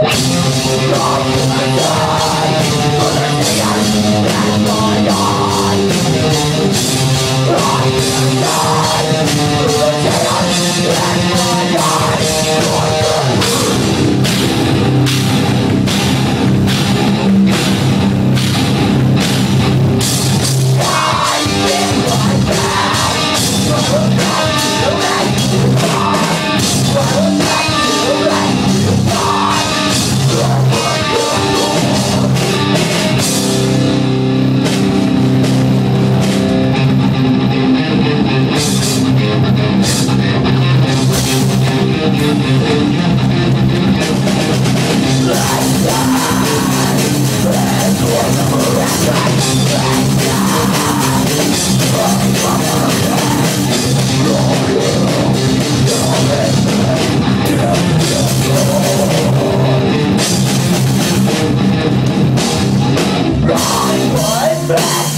Not back.